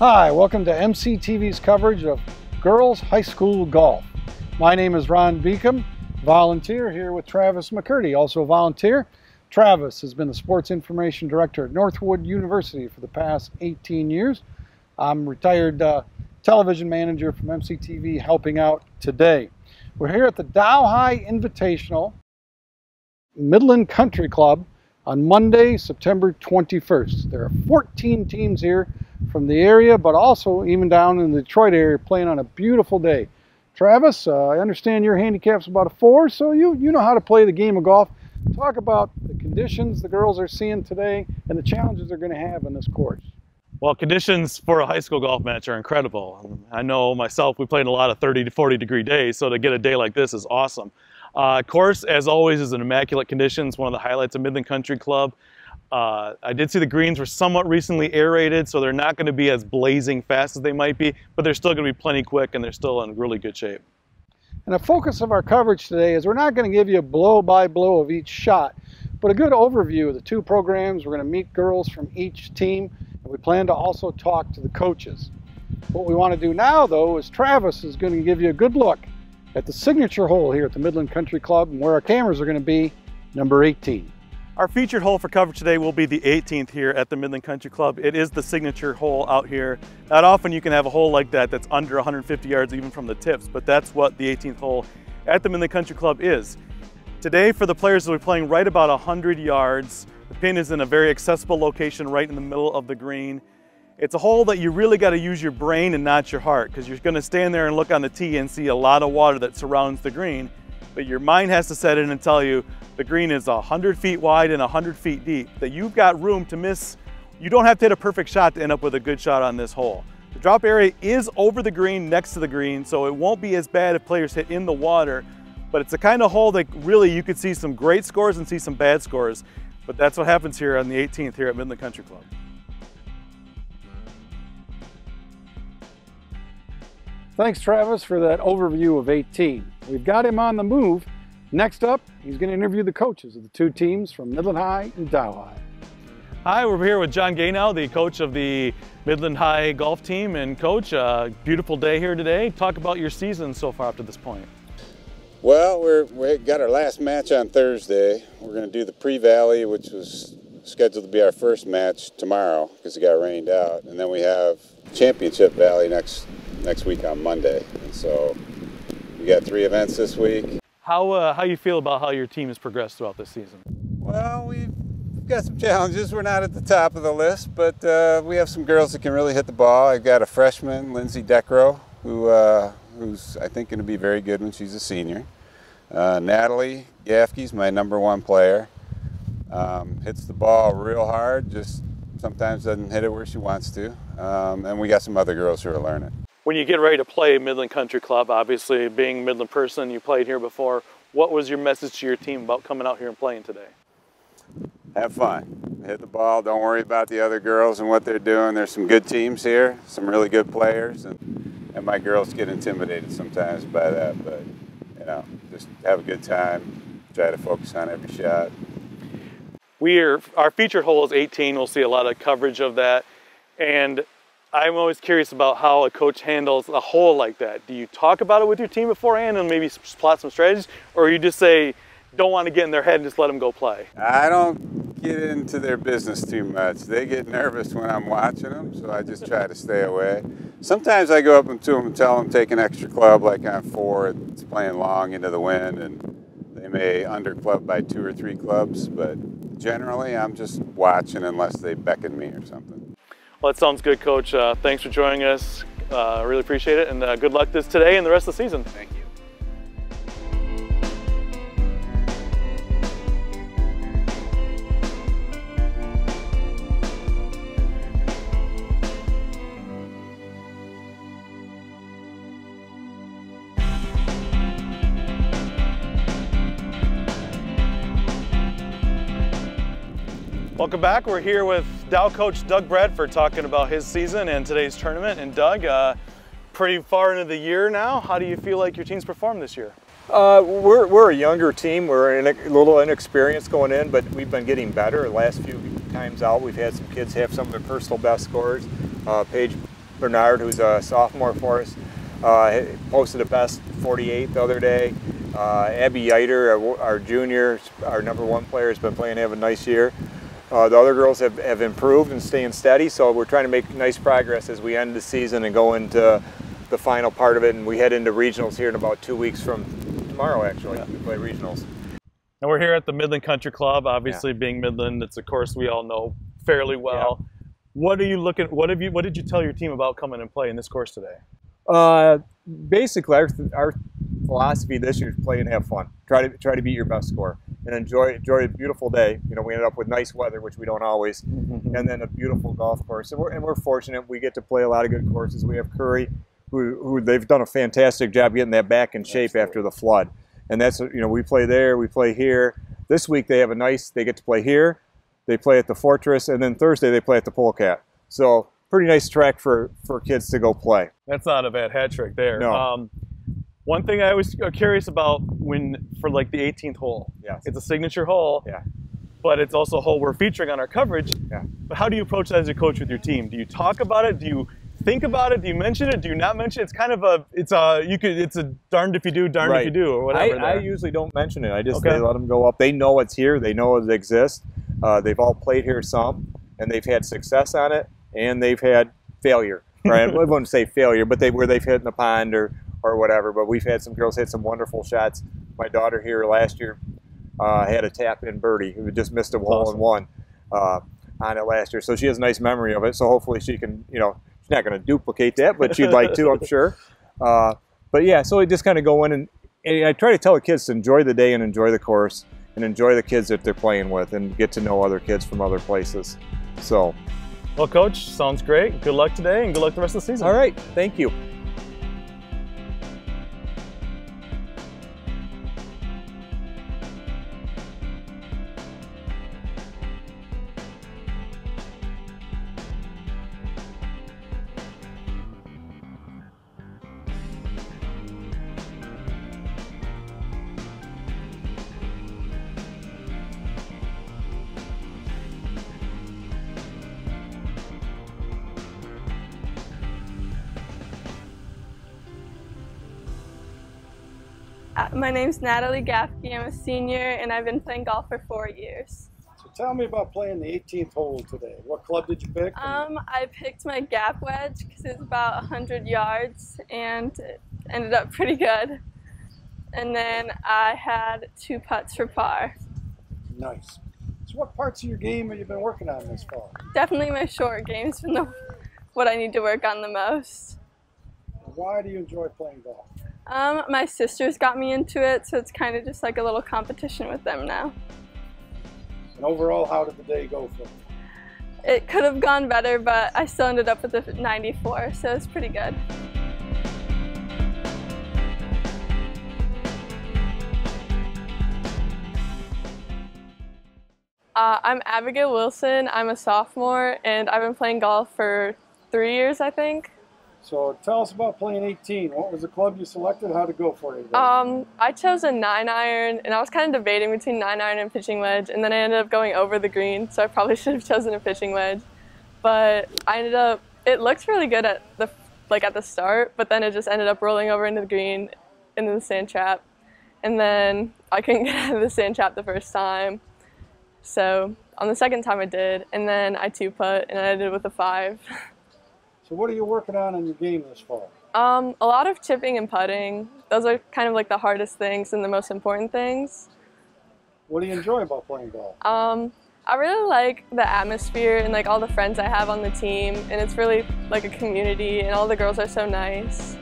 Hi, welcome to MCTV's coverage of girls high school golf. My name is Ron Beacom, volunteer here with Travis McCurdy, also a volunteer. Travis has been the sports information director at Northwood University for the past 18 years. I'm retired uh, television manager from MCTV helping out today. We're here at the Dow High Invitational Midland Country Club on Monday, September 21st. There are 14 teams here from the area, but also even down in the Detroit area playing on a beautiful day. Travis, uh, I understand your handicap's about a four, so you, you know how to play the game of golf. Talk about the conditions the girls are seeing today and the challenges they're going to have in this course. Well, conditions for a high school golf match are incredible. I know myself, we played a lot of 30 to 40 degree days, so to get a day like this is awesome. Uh, course, as always, is in immaculate conditions, one of the highlights of Midland Country Club. Uh, I did see the greens were somewhat recently aerated, so they're not going to be as blazing fast as they might be, but they're still going to be plenty quick and they're still in really good shape. And the focus of our coverage today is we're not going to give you a blow by blow of each shot, but a good overview of the two programs. We're going to meet girls from each team, and we plan to also talk to the coaches. What we want to do now, though, is Travis is going to give you a good look at the signature hole here at the Midland Country Club and where our cameras are going to be, number 18. Our featured hole for coverage today will be the 18th here at the Midland Country Club. It is the signature hole out here. Not often you can have a hole like that that's under 150 yards even from the tips, but that's what the 18th hole at the Midland Country Club is. Today for the players that are playing right about 100 yards. The pin is in a very accessible location right in the middle of the green. It's a hole that you really got to use your brain and not your heart because you're going to stand there and look on the tee and see a lot of water that surrounds the green. But your mind has to set in and tell you, the green is 100 feet wide and 100 feet deep, that you've got room to miss. You don't have to hit a perfect shot to end up with a good shot on this hole. The drop area is over the green, next to the green, so it won't be as bad if players hit in the water, but it's the kind of hole that really you could see some great scores and see some bad scores. But that's what happens here on the 18th here at Midland Country Club. Thanks, Travis, for that overview of 18. We've got him on the move Next up, he's going to interview the coaches of the two teams from Midland High and Dow High. Hi, we're here with John Gaynow, the coach of the Midland High golf team. And coach, uh, beautiful day here today. Talk about your season so far up to this point. Well, we're, we got our last match on Thursday. We're going to do the pre-valley, which was scheduled to be our first match tomorrow because it got rained out. And then we have Championship Valley next next week on Monday. And so we got three events this week. How, uh, how you feel about how your team has progressed throughout this season? Well, we've got some challenges. We're not at the top of the list, but uh, we have some girls that can really hit the ball. I've got a freshman, Lindsay Decro, who, uh, who's I think going to be very good when she's a senior. Uh, Natalie Gafke's my number one player. Um, hits the ball real hard, just sometimes doesn't hit it where she wants to. Um, and we got some other girls who are learning when you get ready to play Midland Country Club, obviously being Midland person, you played here before. What was your message to your team about coming out here and playing today? Have fun. Hit the ball. Don't worry about the other girls and what they're doing. There's some good teams here, some really good players, and, and my girls get intimidated sometimes by that. But, you know, just have a good time. Try to focus on every shot. We are, our featured hole is 18. We'll see a lot of coverage of that. And I'm always curious about how a coach handles a hole like that. Do you talk about it with your team beforehand and maybe plot some strategies, or you just say, don't want to get in their head and just let them go play? I don't get into their business too much. They get nervous when I'm watching them, so I just try to stay away. Sometimes I go up to them and tell them take an extra club, like on four, it's playing long into the wind, and may under club by two or three clubs, but generally I'm just watching unless they beckon me or something. Well, that sounds good, Coach. Uh, thanks for joining us. I uh, really appreciate it, and uh, good luck this today and the rest of the season. Thank you. Welcome back. We're here with Dow coach Doug Bradford talking about his season and today's tournament. And Doug, uh, pretty far into the year now, how do you feel like your team's performed this year? Uh, we're, we're a younger team. We're a little inexperienced going in, but we've been getting better. The last few times out, we've had some kids have some of their personal best scores. Uh, Paige Bernard, who's a sophomore for us, uh, posted a best 48 the other day. Uh, Abby Yeiter, our, our, junior, our number one player, has been playing, to have a nice year. Uh, the other girls have, have improved and staying steady, so we're trying to make nice progress as we end the season and go into the final part of it. And we head into regionals here in about two weeks from tomorrow, actually. Yeah. We play regionals. And we're here at the Midland Country Club. Obviously, yeah. being Midland, it's a course we all know fairly well. Yeah. What are you looking? What have you? What did you tell your team about coming and playing this course today? Uh, basically, our, our philosophy this year is play and have fun. Try to try to beat your best score and enjoy enjoy a beautiful day. You know, we ended up with nice weather, which we don't always, mm-hmm. and then a beautiful golf course. And we're, and we're fortunate. We get to play a lot of good courses. We have Currie, who, who they've done a fantastic job getting that back in shape Absolutely. after the flood. And that's you know we play there, we play here. This week they have a nice. They get to play here. They play at the Fortress, and then Thursday they play at the Polecat. So pretty nice track for for kids to go play. That's not a bad hat trick there. No. Um, one thing I was curious about when for like the 18th hole. Yeah. It's a signature hole. Yeah. But it's also a hole we're featuring on our coverage. Yeah. But how do you approach that as a coach with your team? Do you talk about it? Do you think about it? Do you mention it? Do you not mention it? It's kind of a it's a you could it's a darned if you do, darned right. if you do, or whatever. I, I, usually don't mention it. I just okay. let them go up. They know it's here. They know it exists. Uh, they've all played here some, and they've had success on it, and they've had failure. Right? I wouldn't say failure, but they where they've hit in the pond or or whatever. But we've had some girls hit some wonderful shots. My daughter here last year uh, had a tap in birdie who just missed a hole awesome. in one uh, on it last year. So she has a nice memory of it. So hopefully she can, you know, she's not going to duplicate that, but she'd like to, I'm sure. Uh, but yeah, so we just kind of go in and, and I try to tell the kids to enjoy the day and enjoy the course and enjoy the kids that they're playing with and get to know other kids from other places. So. Well, Coach, sounds great. Good luck today and good luck the rest of the season. All right. Thank you. My name's Natalie Gaffke. I'm a senior and I've been playing golf for four years. So tell me about playing the 18th hole today. What club did you pick? Um, I picked my gap wedge because it's about 100 yards and it ended up pretty good. And then I had two putts for par. Nice. So what parts of your game have you been working on this fall? Definitely my short game has been the, what I need to work on the most. Why do you enjoy playing golf? Um, my sisters got me into it, so it's kind of just like a little competition with them now. And overall, how did the day go for you? It could have gone better, but I still ended up with a 94, so it's pretty good. Uh, I'm Abigail Wilson. I'm a sophomore, and I've been playing golf for three years, I think. So tell us about playing 18. What was the club you selected? How to go for it? Um, I chose a nine iron, and I was kind of debating between nine iron and pitching wedge, and then I ended up going over the green, so I probably should have chosen a pitching wedge. But I ended up. It looked really good at the like at the start, but then it just ended up rolling over into the green, into the sand trap, and then I couldn't get out of the sand trap the first time. So on the second time I did, and then I two put, and I did with a five. So what are you working on in your game this fall? Um, a lot of chipping and putting. Those are kind of like the hardest things and the most important things. What do you enjoy about playing golf? Um, I really like the atmosphere and like all the friends I have on the team, and it's really like a community, and all the girls are so nice.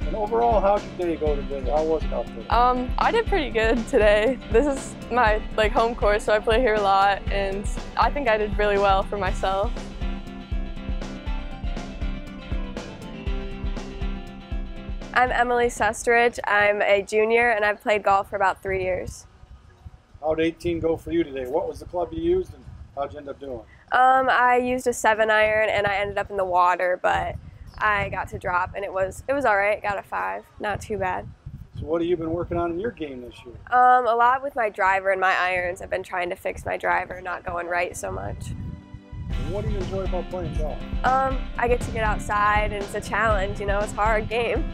And overall, how did your day go today? How was it out there? Um, I did pretty good today. This is my like home course, so I play here a lot, and I think I did really well for myself. I'm Emily Sustridge. I'm a junior and I've played golf for about three years. How'd 18 go for you today? What was the club you used and how'd you end up doing? Um, I used a seven iron and I ended up in the water, but I got to drop and it was it was all right. Got a five, not too bad. So what have you been working on in your game this year? Um, a lot with my driver and my irons. I've been trying to fix my driver, not going right so much. What do you enjoy about playing golf? Um, I get to get outside and it's a challenge, you know, it's a hard game.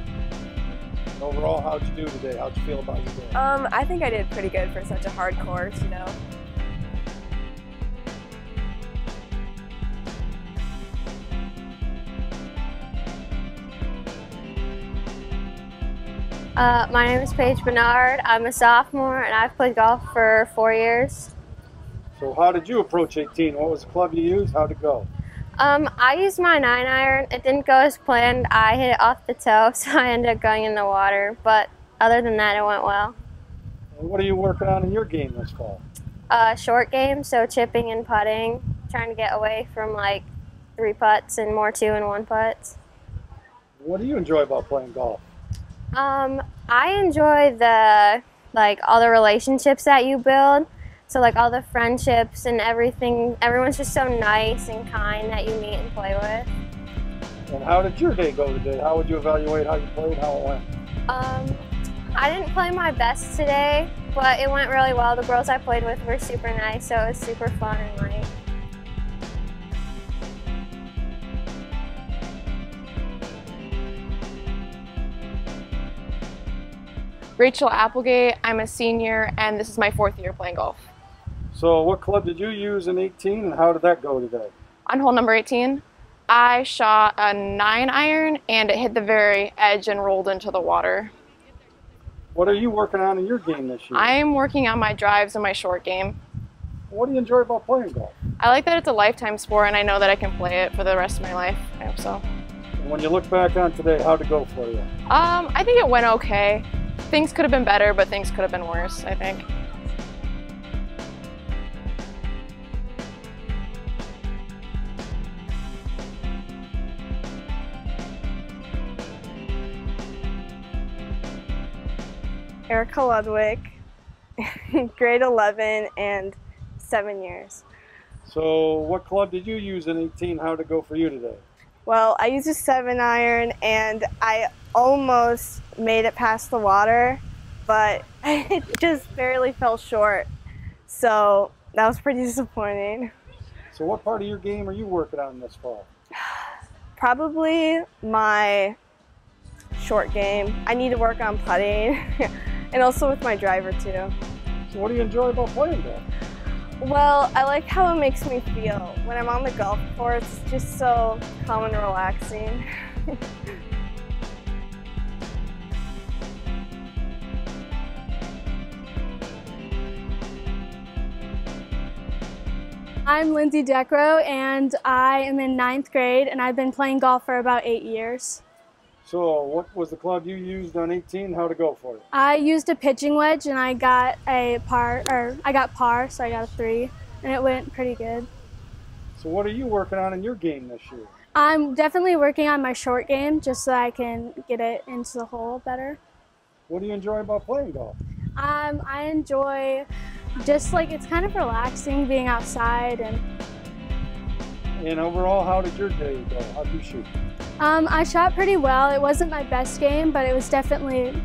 And overall, how'd you do today? How'd you feel about your day? Um, I think I did pretty good for such a hard course, you know. Uh, my name is Paige Bernard. I'm a sophomore and I've played golf for four years. So how did you approach 18? What was the club you used? How'd it go? Um, I used my nine iron. It didn't go as planned. I hit it off the toe, so I ended up going in the water. But other than that, it went well. And what are you working on in your game this fall? Uh, short game, so chipping and putting, trying to get away from like three putts and more two and one putts. What do you enjoy about playing golf? Um, I enjoy the like all the relationships that you build. So like all the friendships and everything. Everyone's just so nice and kind that you meet and play with. And how did your day go today? How would you evaluate how you played, how it went? Um, I didn't play my best today, but it went really well. The girls I played with were super nice, so it was super fun and light. Rachel Applegate. I'm a senior, and this is my fourth year playing golf. So, what club did you use in 18, and how did that go today? On hole number 18, I shot a nine iron, and it hit the very edge and rolled into the water. What are you working on in your game this year? I'm working on my drives and my short game. What do you enjoy about playing golf? I like that it's a lifetime sport, and I know that I can play it for the rest of my life. I hope so. And when you look back on today, how'd it go for you? Um, I think it went okay. Things could have been better, but things could have been worse, I think. Erica Ludwig, grade 11 and seven years. So, what club did you use in 18? How'd it go for you today? Well, I used a seven iron and I almost made it past the water, but it just barely fell short. So that was pretty disappointing. So, what part of your game are you working on this fall? Probably my short game. I need to work on putting and also with my driver too. So, what do you enjoy about playing golf? Well, I like how it makes me feel. When I'm on the golf course, it's just so calm and relaxing. I'm Lindsay Decro and I am in ninth grade and I've been playing golf for about eight years. So, what was the club you used on 18? How'd it go for you? I used a pitching wedge and I got a par, or I got par, so I got a three, and it went pretty good. So, what are you working on in your game this year? I'm definitely working on my short game just so I can get it into the hole better. What do you enjoy about playing golf? Um, I enjoy just like it's kind of relaxing being outside and. And overall, how did your day go? How did you shoot? Um, I shot pretty well. It wasn't my best game, but it was definitely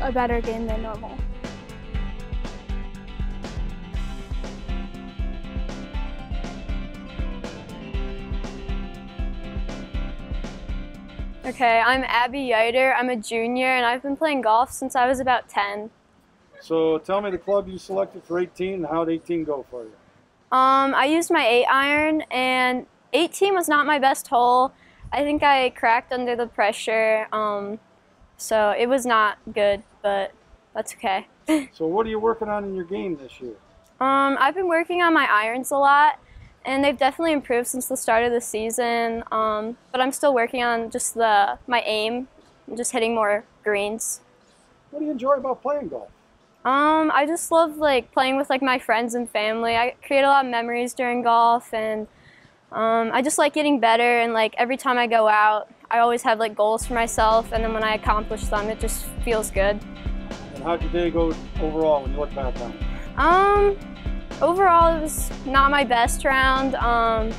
a better game than normal. Okay, I'm Abby Yoder. I'm a junior and I've been playing golf since I was about 10. So tell me the club you selected for 18 and how did 18 go for you? Um, I used my 8 iron and 18 was not my best hole. I think I cracked under the pressure, um, so it was not good, but that's okay. so what are you working on in your game this year? Um, I've been working on my irons a lot, and they've definitely improved since the start of the season. Um, but I'm still working on just the my aim, and just hitting more greens. What do you enjoy about playing golf? Um, I just love like playing with like my friends and family. I create a lot of memories during golf, and um, I just like getting better. And like every time I go out, I always have like goals for myself, and then when I accomplish them, it just feels good. And how'd your day go overall when you look back on it? Um, overall, it was not my best round. Um,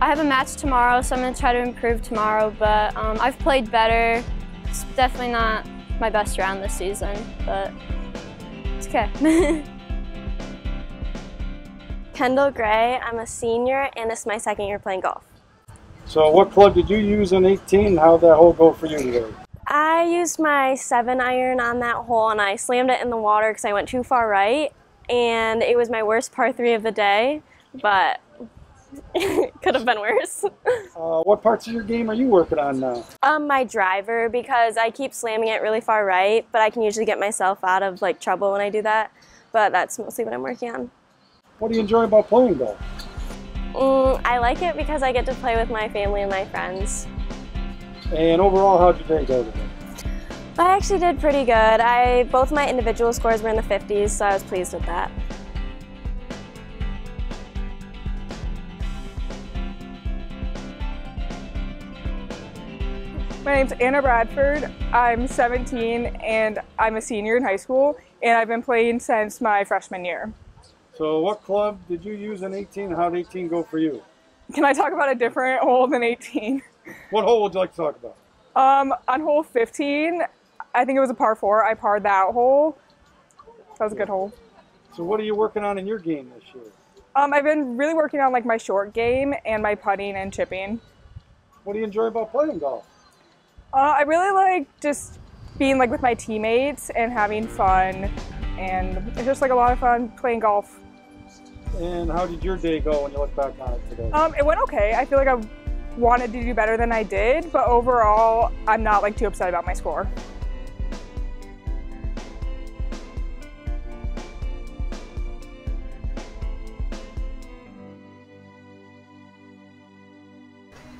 I have a match tomorrow, so I'm going to try to improve tomorrow, but um, I've played better. It's definitely not my best round this season, but it's okay. Kendall Gray. I'm a senior and this is my second year playing golf. So what club did you use in 18? How'd that hole go for you today? I used my 7 iron on that hole and I slammed it in the water because I went too far right and it was my worst par 3 of the day, but could have been worse. uh, what parts of your game are you working on now? Um, my driver because I keep slamming it really far right, but I can usually get myself out of like trouble when I do that. But that's mostly what I'm working on. What do you enjoy about playing golf? Mm, I like it because I get to play with my family and my friends. And overall, how'd your day go today? I actually did pretty good. I both my individual scores were in the 50s, so I was pleased with that. My name's Anna Bradford. I'm 17 and I'm a senior in high school and I've been playing since my freshman year. So what club did you use in 18? How did 18 go for you? Can I talk about a different hole than 18? What hole would you like to talk about? Um, on hole 15, I think it was a par four. I parred that hole. That was a good hole. So what are you working on in your game this year? Um, I've been really working on like my short game and my putting and chipping. What do you enjoy about playing golf? Uh, I really like just being like with my teammates and having fun, and it's just like a lot of fun playing golf. And how did your day go when you look back on it today? Um, it went okay. I feel like I wanted to do better than I did, but overall, I'm not like too upset about my score.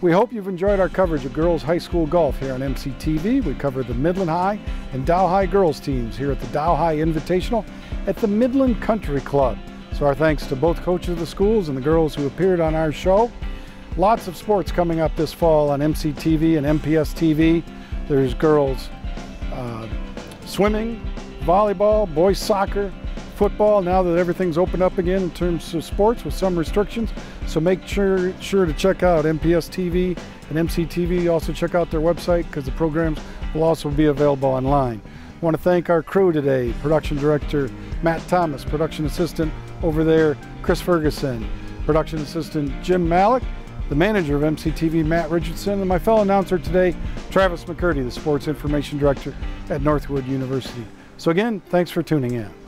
We hope you've enjoyed our coverage of girls high school golf here on MCTV. We covered the Midland High and Dow High girls teams here at the Dow High Invitational at the Midland Country Club. So our thanks to both coaches of the schools and the girls who appeared on our show. Lots of sports coming up this fall on MCTV and MPS TV. There's girls uh, swimming, volleyball, boys soccer, football now that everything's opened up again in terms of sports with some restrictions. So make sure sure to check out MPS TV and MCTV. Also check out their website because the programs will also be available online. I want to thank our crew today, production director Matt Thomas, production assistant over there Chris Ferguson, production assistant Jim Malik, the manager of MCTV Matt Richardson, and my fellow announcer today, Travis McCurdy, the sports information director at Northwood University. So again, thanks for tuning in.